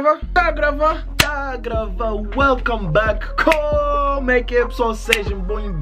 gravar? Tá a gravar? Tá a gravar. Welcome back. Como é que é, pessoal? Sejam bem...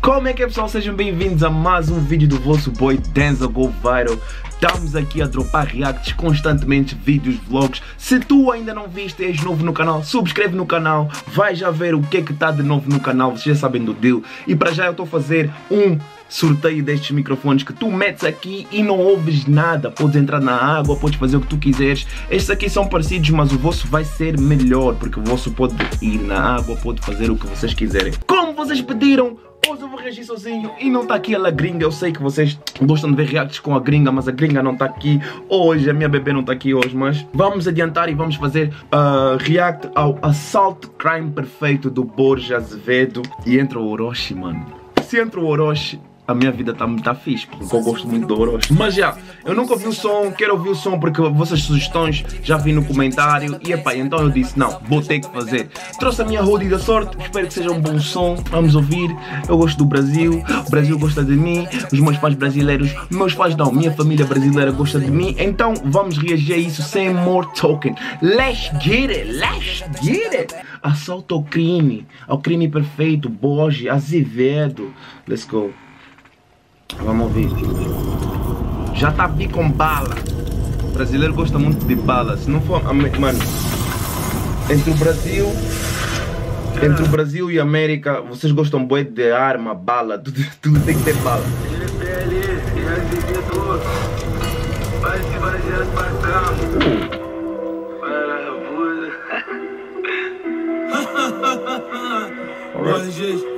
Como é que é, pessoal? Sejam bem-vindos a mais um vídeo do vosso boy Denzel Go Viral. Estamos aqui a dropar reacts constantemente, vídeos, vlogs. Se tu ainda não viste, és novo no canal, subscreve no canal, vai já ver o que é que está de novo no canal, vocês já sabem do deal. E para já eu estou a fazer um sorteio destes microfones que tu metes aqui e não ouves nada. Podes entrar na água, podes fazer o que tu quiseres. Estes aqui são parecidos, mas o vosso vai ser melhor, porque o vosso pode ir na água, pode fazer o que vocês quiserem. Como vocês pediram, Hoje eu vou reagir sozinho e não está aqui ela gringa. Eu sei que vocês gostam de ver reacts com a gringa, mas a gringa não está aqui hoje. A minha bebê não está aqui hoje, mas vamos adiantar e vamos fazer uh, react ao Assalto Crime Perfeito do Borja Azevedo. E entra o Orochi, mano. Se entra o Orochi, a minha vida tá, tá fixe, porque eu gosto muito do Orochi. Mas já, eu nunca ouvi o som, quero ouvir o som porque vossas sugestões já vi no comentário e epá, então eu disse, não, vou ter que fazer. Trouxe a minha hoodie da sorte, espero que seja um bom som, vamos ouvir. Eu gosto do Brasil, o Brasil gosta de mim, os meus pais brasileiros, meus pais não, minha família brasileira gosta de mim, então vamos reagir a isso sem more token. Let's get it, let's get it! Assalto ao crime, ao crime perfeito, Borges, Azevedo, let's go. Vamos ouvir. Já tá vi com bala. O brasileiro gosta muito de bala. Se não for. Mano, entre o Brasil. Entre o Brasil e a América, vocês gostam muito de arma, bala, tudo, tudo tem que ter bala. Uh.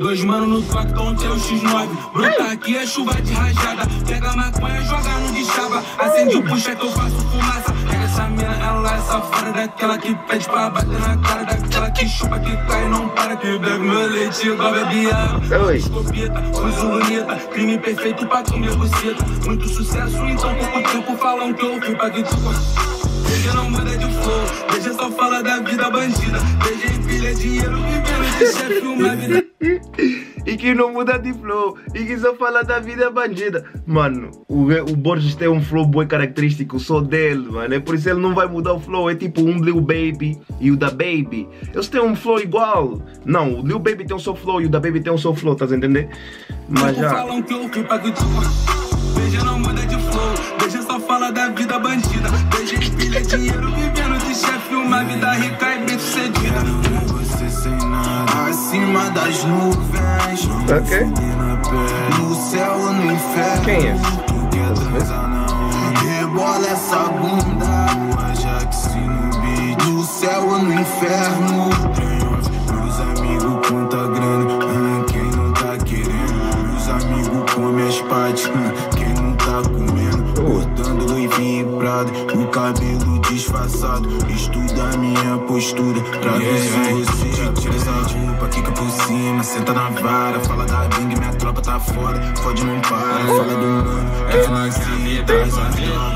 Dois mano no facão, tem o X9 Brota aqui é chuva de rajada. Pega maconha, joga no de chava Acende o puxa que eu faço fumaça. Pega essa mina, ela é safada Daquela que pede pra bater na cara Daquela que chupa, que cai e não para Que bebe meu leite, igual bebe água Escopeta, uso bonita Crime perfeito pra comer buceta. Muito sucesso, então pouco tempo falam que eu fui pra que tu Veja não muda de flow, veja só fala da vida bandida Veja empilha dinheiro vivendo de chefe uma vida e que não muda de flow e que só fala da vida bandida. Mano, o, o Borges tem um flow bem característico só dele, mano. É por isso ele não vai mudar o flow. É tipo um Lil Baby e o da Baby. Eles têm um flow igual. Não, o Lil Baby tem um só flow e o da Baby tem um só flow, tá entendendo? Mas já. Falam que eu fui pra Veja não muda de flow, veja fala da vida bandida. Veja empilha dinheiro vivendo de chefe, uma vida rica e bem sucedida. Você sem nada, acima das nuvens. Ok. No céu ou no inferno. Quem é? Rebola essa bunda. No céu ou no inferno. Disfarçado. Estuda minha postura pra ver se você tira essa roupa, quica por cima, senta na vara. Fala da gangue, minha tropa tá fora, fode não para. Fala do mano, é financia, traz a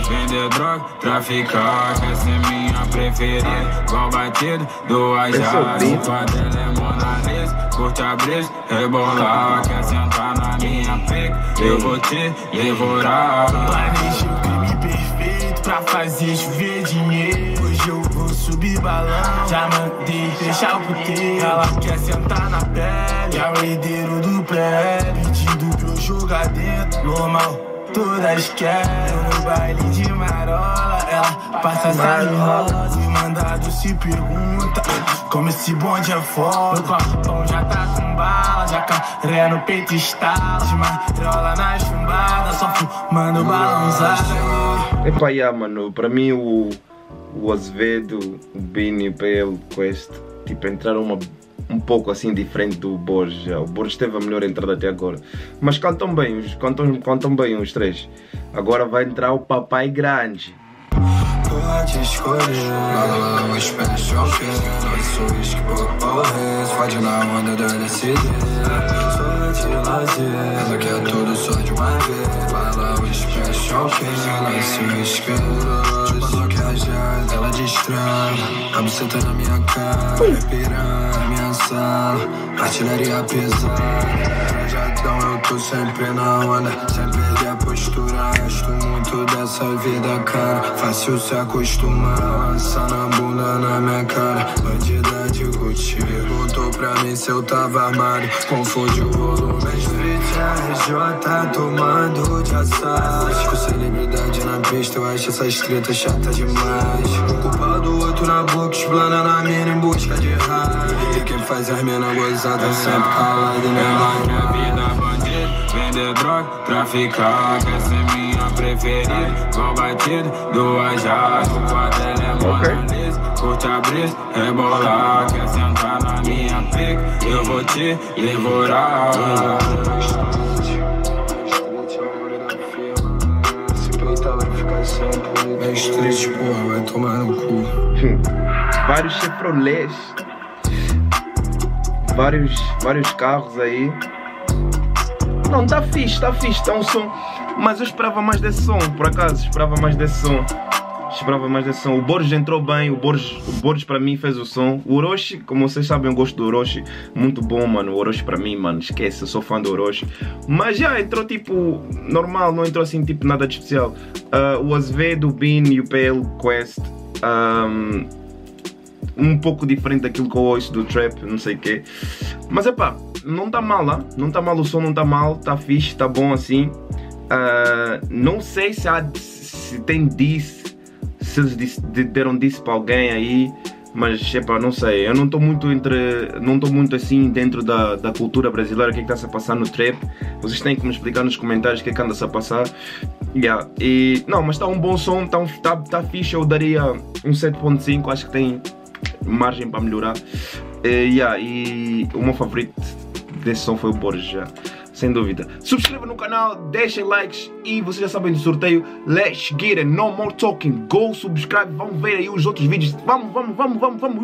Vender droga, traficar, quer ser minha preferida. Igual batido, duas jaras, tua dela é Mona Lisa. Curte a brisa, rebolar, quer sentar na minha pica. Eu vou te devorar. Pra fazer chover dinheiro. Hoje eu vou subir balão. Já mandei deixar o puteiro. Ela quer sentar na pele. É o herdeiro do prédio. Pedindo pra eu jogar dentro. Normal, todas querem. No baile de marola. Ela passa essa rosa. Os mandados se pergunta como esse bonde é foda. O copão já tá com bala. Já carré no peito estala. De marola na chumbada. Só fumando balãozado. Epá, yeah, mano, para mim o, o Azevedo, o Bini, o PL, Quest, tipo, entraram uma, um pouco assim diferente do Borges. O Borges teve a melhor entrada até agora. Mas cantam bem, os, cantam, cantam bem os três. Agora vai entrar o Papai Grande. Pode escolher por porres Fode na onda da de lazer. Ela quer tudo só de uma vez. Fala o espera choque Nosso uísque Tipo bloquear Ela distrai Cabuceta na minha cara Piranha na minha sala Artilharia pesada. Trajadão eu tô sempre na onda Sem perder a postura, gosto muito dessa vida, cara. Fácil se acostumar, lança na bunda na minha cara. Bandida de Gucci, perguntou pra mim se eu tava armado. Confunde o volume, street RJ tomando de assalto. Com celebridade na pista, eu acho essas tretas chata demais. Um culpado, outro na boca, explana na mina em busca de raiva. E quem faz as mina gozadas sempre calado e nem Minha vida vender droga, traficar, quer ser minha preferida. Vou batido, duas jatos, quatro telemóveis, curte a brisa, rebolar, quer sentar na minha pica, eu vou te devorar. É street, porra, vai tomar no cu. vários Chevrolets, vários, vários carros aí. Não, tá fixe, tá fixe, tá um som. Mas eu esperava mais desse som, por acaso, esperava mais desse som. Esperava mais desse som. O Borges entrou bem, o Borges, o Borges para mim fez o som. O Orochi, como vocês sabem, eu gosto do Orochi. Muito bom, mano. O Orochi para mim, mano, esquece, eu sou fã do Orochi. Mas já entrou tipo normal, não entrou assim tipo nada de especial. Ah, o Azevedo, o Bean e o PL Quest. ahm, um pouco diferente daquilo que eu ouço do trap, não sei o quê. Mas é pá, não tá mal lá, não tá mal o som, não tá mal, tá fixe, tá bom assim. Ah, não sei se, há, se tem diss, se eles dis- de- deram disso para alguém aí, mas pá, não sei. Eu não estou muito entre, não estou muito assim dentro da, da cultura brasileira, o que é que está-se a passar no trap. Vocês têm que me explicar nos comentários o que é que anda-se a passar. Yeah. E, não, mas está um bom som, está tá, tá fixe, eu daria um 7.5, acho que tem margem para melhorar. E, yeah, e o meu favorito desse som foi o Borges, já. Sem dúvida. Subscreva no canal, deixem likes e vocês já sabem do sorteio. Let's get it, no more talking. Go, subscribe, vamos ver aí os outros vídeos. Vamos, vamos, vamos, vamos, vamos.